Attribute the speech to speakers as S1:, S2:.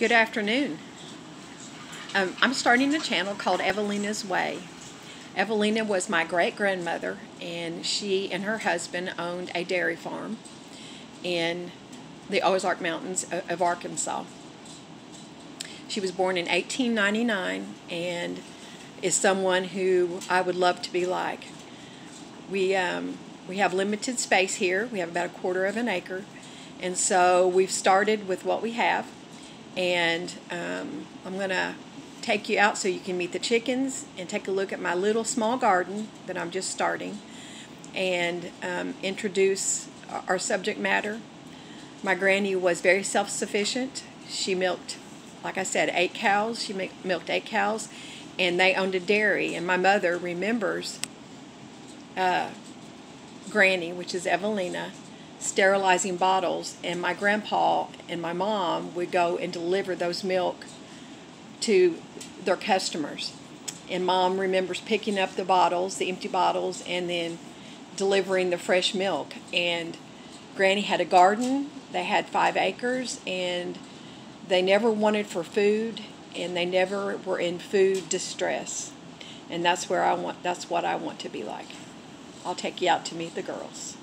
S1: Good afternoon. Um, I'm starting a channel called Evalena's Way. Evalena was my great grandmother, and she and her husband owned a dairy farm in the Ozark Mountains of Arkansas. She was born in 1899 and is someone who I would love to be like. We, um, we have limited space here, we have about a quarter of an acre, and so we've started with what we have and um, I'm going to take you out so you can meet the chickens and take a look at my little small garden that I'm just starting and um, introduce our subject matter. My granny was very self-sufficient. She milked, like I said, eight cows. She milked eight cows and they owned a dairy and my mother remembers uh, Granny, which is Evalena, sterilizing bottles, and my grandpa and my mom would go and deliver those milk to their customers. And mom remembers picking up the bottles, the empty bottles, and then delivering the fresh milk. And Granny had a garden, they had five acres, and they never wanted for food, and they never were in food distress. And that's where I want, that's what I want to be like. I'll take you out to meet the girls.